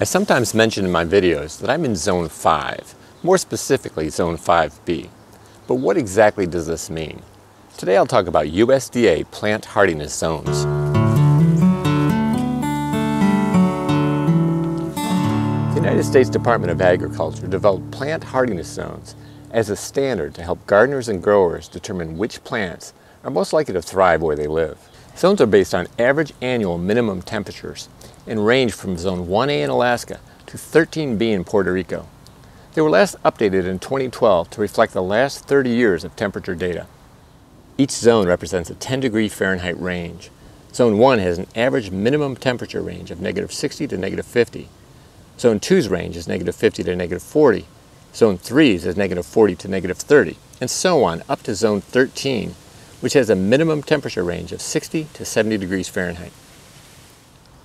I sometimes mention in my videos that I'm in Zone 5, more specifically Zone 5B. But what exactly does this mean? Today I'll talk about USDA plant hardiness zones. The United States Department of Agriculture developed plant hardiness zones as a standard to help gardeners and growers determine which plants are most likely to thrive where they live. Zones are based on average annual minimum temperatures and range from Zone 1A in Alaska to 13B in Puerto Rico. They were last updated in 2012 to reflect the last 30 years of temperature data. Each zone represents a 10 degree Fahrenheit range. Zone 1 has an average minimum temperature range of negative 60 to negative 50. Zone 2's range is negative 50 to negative 40. Zone 3's is negative 40 to negative 30, and so on up to Zone 13, which has a minimum temperature range of 60 to 70 degrees Fahrenheit.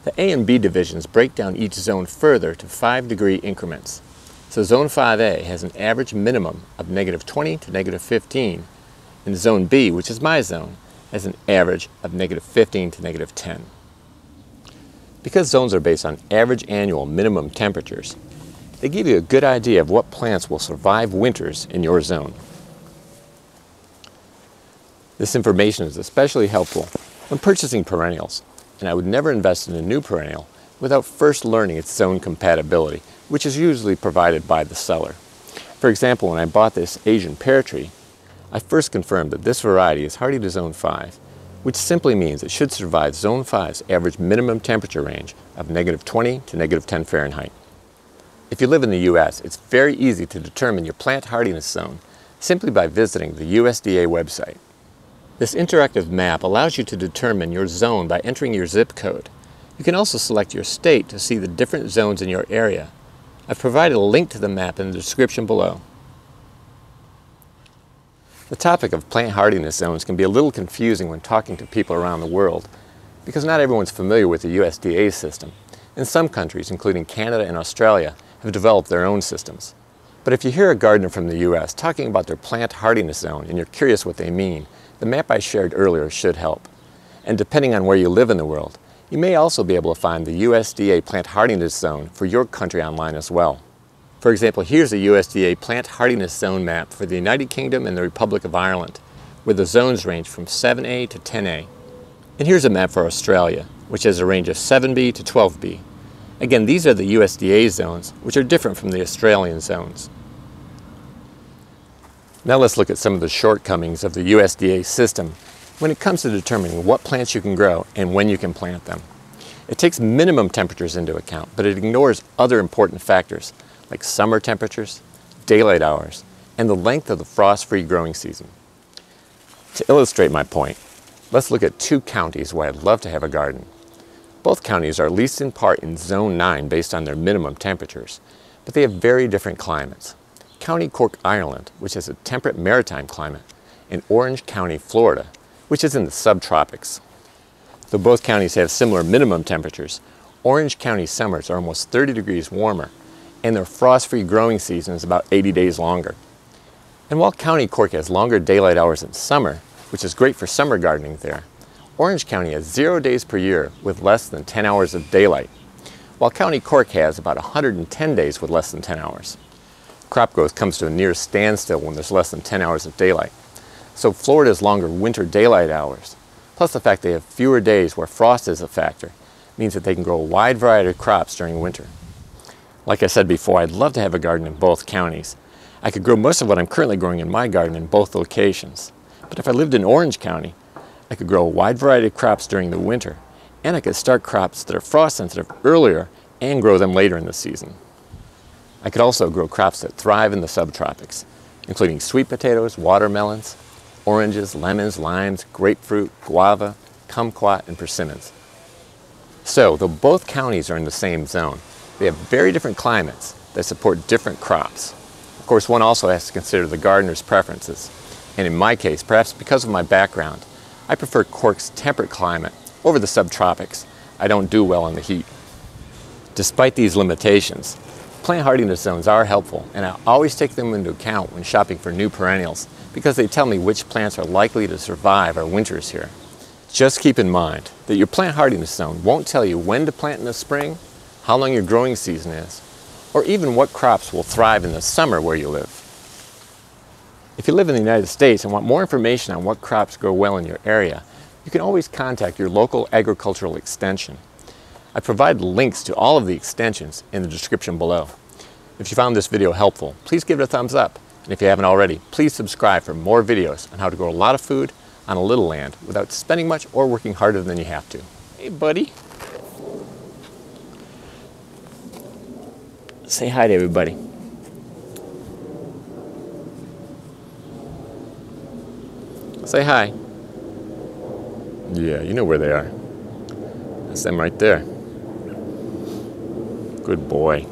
The A and B divisions break down each zone further to 5 degree increments. So Zone 5A has an average minimum of negative 20 to negative 15, and Zone B, which is my zone, has an average of negative 15 to negative 10. Because zones are based on average annual minimum temperatures, they give you a good idea of what plants will survive winters in your zone. This information is especially helpful when purchasing perennials, and I would never invest in a new perennial without first learning its zone compatibility, which is usually provided by the seller. For example, when I bought this Asian pear tree, I first confirmed that this variety is hardy to zone 5, which simply means it should survive zone 5's average minimum temperature range of negative 20 to negative 10 Fahrenheit. If you live in the U.S., it's very easy to determine your plant hardiness zone simply by visiting the USDA website. This interactive map allows you to determine your zone by entering your zip code. You can also select your state to see the different zones in your area. I've provided a link to the map in the description below. The topic of plant hardiness zones can be a little confusing when talking to people around the world because not everyone's familiar with the USDA system. In some countries, including Canada and Australia, have developed their own systems. But if you hear a gardener from the U.S. talking about their plant hardiness zone and you're curious what they mean, the map I shared earlier should help. And depending on where you live in the world, you may also be able to find the USDA plant hardiness zone for your country online as well. For example, here's a USDA plant hardiness zone map for the United Kingdom and the Republic of Ireland, where the zones range from 7A to 10A. And here's a map for Australia, which has a range of 7B to 12B. Again, these are the USDA zones, which are different from the Australian zones. Now let's look at some of the shortcomings of the USDA system when it comes to determining what plants you can grow and when you can plant them. It takes minimum temperatures into account, but it ignores other important factors like summer temperatures, daylight hours, and the length of the frost-free growing season. To illustrate my point, let's look at two counties where I'd love to have a garden. Both counties are at least in part in Zone 9 based on their minimum temperatures, but they have very different climates. County Cork, Ireland, which has a temperate maritime climate, and Orange County, Florida, which is in the subtropics. Though both counties have similar minimum temperatures, Orange County summers are almost 30 degrees warmer, and their frost-free growing season is about 80 days longer. And while County Cork has longer daylight hours in summer, which is great for summer gardening there, Orange County has zero days per year with less than 10 hours of daylight, while County Cork has about 110 days with less than 10 hours crop growth comes to a near standstill when there's less than 10 hours of daylight. So Florida's longer winter daylight hours, plus the fact they have fewer days where frost is a factor, means that they can grow a wide variety of crops during winter. Like I said before, I'd love to have a garden in both counties. I could grow most of what I'm currently growing in my garden in both locations. But if I lived in Orange County, I could grow a wide variety of crops during the winter, and I could start crops that are frost sensitive earlier and grow them later in the season. I could also grow crops that thrive in the subtropics, including sweet potatoes, watermelons, oranges, lemons, limes, grapefruit, guava, kumquat, and persimmons. So, though both counties are in the same zone, they have very different climates that support different crops. Of course, one also has to consider the gardener's preferences. And in my case, perhaps because of my background, I prefer Cork's temperate climate over the subtropics. I don't do well in the heat. Despite these limitations, Plant hardiness zones are helpful, and I always take them into account when shopping for new perennials because they tell me which plants are likely to survive our winters here. Just keep in mind that your plant hardiness zone won't tell you when to plant in the spring how long your growing season is, or even what crops will thrive in the summer where you live. If you live in the United States and want more information on what crops grow well in your area, you can always contact your local agricultural extension. I provide links to all of the extensions in the description below. If you found this video helpful, please give it a thumbs up. And if you haven't already, please subscribe for more videos on how to grow a lot of food on a little land without spending much or working harder than you have to. Hey, buddy. Say hi to everybody. Say hi. Yeah, you know where they are. That's them right there. Good boy.